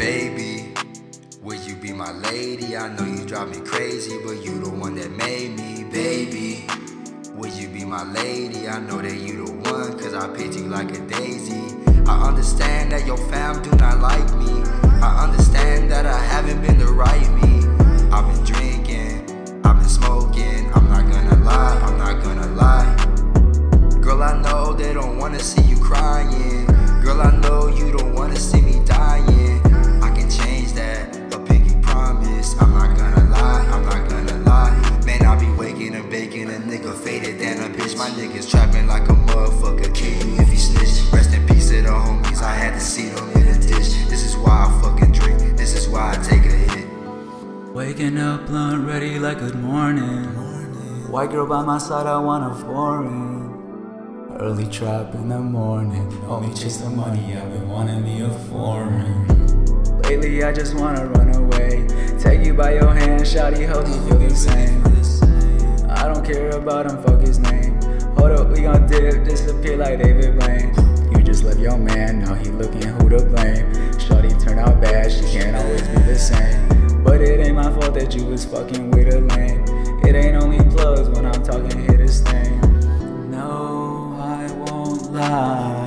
Baby, would you be my lady? I know you drive me crazy, but you the one that made me, baby. Would you be my lady? I know that you the one, cause I picked you like a daisy. I understand that your fam do not like me. I understand that I haven't been the right me. I've been drinking, I've been smoking. I'm not gonna lie, I'm not gonna lie. Girl, I know they don't wanna see you crying. Girl, I know you don't a nigga faded than a bitch. My niggas trapping like a motherfucker. Kill you if you snitch. Rest in peace to the homies. I had to see them in the dish. This is why I fucking drink. This is why I take a hit. Waking up blunt ready like good morning. White girl by my side, I want a foreign. Early trap in the morning. Only chase the money, I've been wanting me a foreign. Lately, I just wanna run away. Take you by your hand, shawty, help me feel the same. About him, fuck his name. Hold up, we gon' dip, disappear like David Blaine. You just left your man, now he looking who to blame. Shawty turned out bad, she can't always be the same. But it ain't my fault that you was fucking with a lame. It ain't only plugs when I'm talking hit this thing. No, I won't lie.